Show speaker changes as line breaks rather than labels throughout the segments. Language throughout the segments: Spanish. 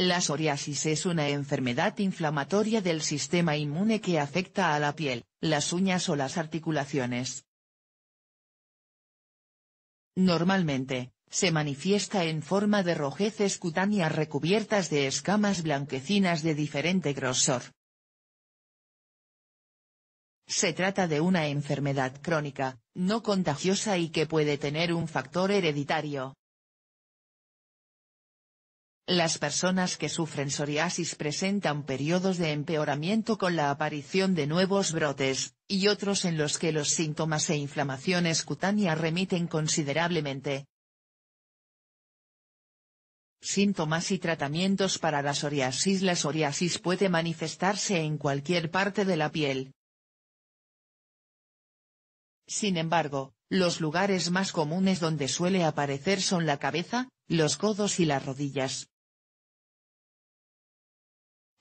La psoriasis es una enfermedad inflamatoria del sistema inmune que afecta a la piel, las uñas o las articulaciones. Normalmente, se manifiesta en forma de rojeces cutáneas recubiertas de escamas blanquecinas de diferente grosor. Se trata de una enfermedad crónica, no contagiosa y que puede tener un factor hereditario. Las personas que sufren psoriasis presentan periodos de empeoramiento con la aparición de nuevos brotes, y otros en los que los síntomas e inflamaciones cutáneas remiten considerablemente. Síntomas y tratamientos para la psoriasis La psoriasis puede manifestarse en cualquier parte de la piel. Sin embargo, los lugares más comunes donde suele aparecer son la cabeza, los codos y las rodillas.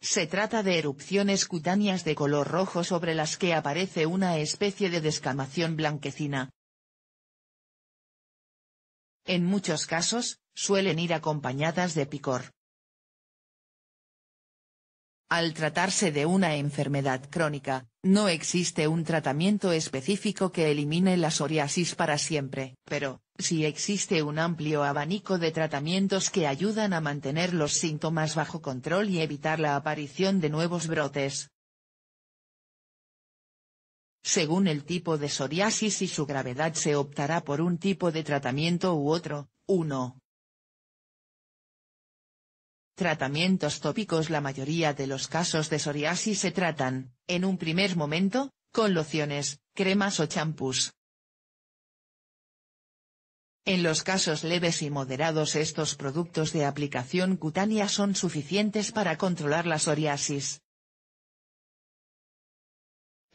Se trata de erupciones cutáneas de color rojo sobre las que aparece una especie de descamación blanquecina. En muchos casos, suelen ir acompañadas de picor. Al tratarse de una enfermedad crónica, no existe un tratamiento específico que elimine la psoriasis para siempre, pero, sí existe un amplio abanico de tratamientos que ayudan a mantener los síntomas bajo control y evitar la aparición de nuevos brotes. Según el tipo de psoriasis y su gravedad se optará por un tipo de tratamiento u otro. 1. Tratamientos tópicos La mayoría de los casos de psoriasis se tratan, en un primer momento, con lociones, cremas o champús. En los casos leves y moderados estos productos de aplicación cutánea son suficientes para controlar la psoriasis.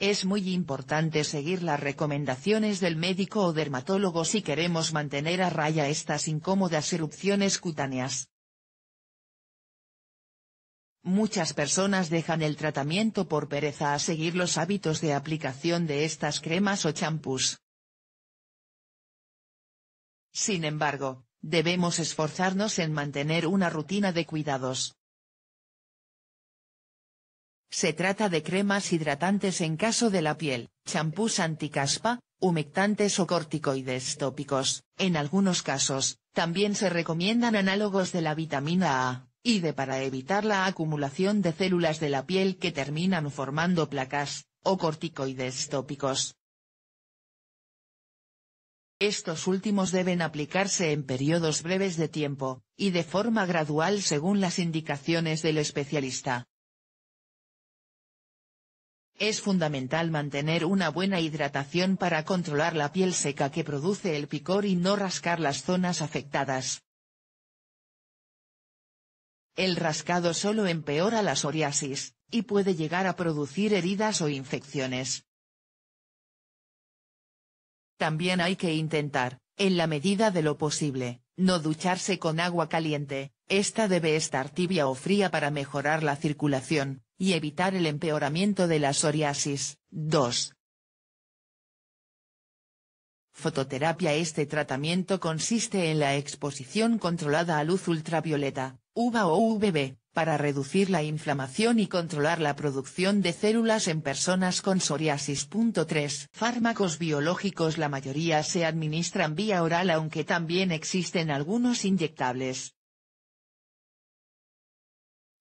Es muy importante seguir las recomendaciones del médico o dermatólogo si queremos mantener a raya estas incómodas erupciones cutáneas. Muchas personas dejan el tratamiento por pereza a seguir los hábitos de aplicación de estas cremas o champús. Sin embargo, debemos esforzarnos en mantener una rutina de cuidados. Se trata de cremas hidratantes en caso de la piel, champús anticaspa, humectantes o corticoides tópicos, en algunos casos, también se recomiendan análogos de la vitamina A y de para evitar la acumulación de células de la piel que terminan formando placas, o corticoides tópicos. Estos últimos deben aplicarse en periodos breves de tiempo, y de forma gradual según las indicaciones del especialista. Es fundamental mantener una buena hidratación para controlar la piel seca que produce el picor y no rascar las zonas afectadas. El rascado solo empeora la psoriasis, y puede llegar a producir heridas o infecciones. También hay que intentar, en la medida de lo posible, no ducharse con agua caliente, esta debe estar tibia o fría para mejorar la circulación, y evitar el empeoramiento de la psoriasis. 2. Fototerapia Este tratamiento consiste en la exposición controlada a luz ultravioleta, UVA o UVB, para reducir la inflamación y controlar la producción de células en personas con psoriasis. 3. Fármacos biológicos La mayoría se administran vía oral aunque también existen algunos inyectables.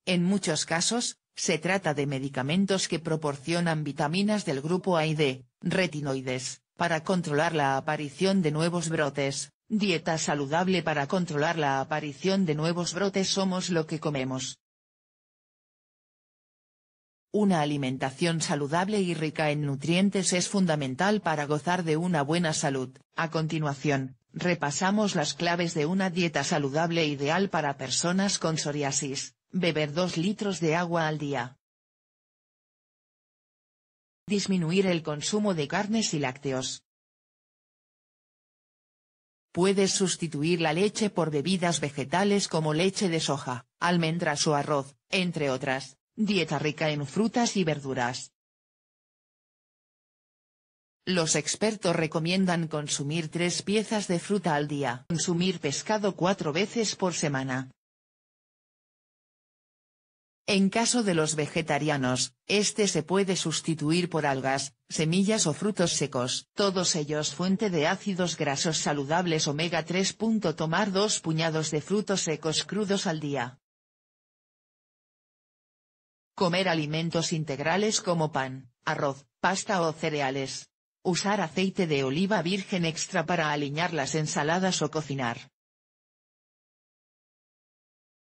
En muchos casos, se trata de medicamentos que proporcionan vitaminas del grupo A y D, retinoides, para controlar la aparición de nuevos brotes, Dieta saludable para controlar la aparición de nuevos brotes somos lo que comemos. Una alimentación saludable y rica en nutrientes es fundamental para gozar de una buena salud. A continuación, repasamos las claves de una dieta saludable ideal para personas con psoriasis. Beber 2 litros de agua al día. Disminuir el consumo de carnes y lácteos. Puedes sustituir la leche por bebidas vegetales como leche de soja, almendras o arroz, entre otras. Dieta rica en frutas y verduras. Los expertos recomiendan consumir tres piezas de fruta al día. Consumir pescado cuatro veces por semana. En caso de los vegetarianos, este se puede sustituir por algas, semillas o frutos secos. Todos ellos fuente de ácidos grasos saludables omega 3. Tomar dos puñados de frutos secos crudos al día. Comer alimentos integrales como pan, arroz, pasta o cereales. Usar aceite de oliva virgen extra para aliñar las ensaladas o cocinar.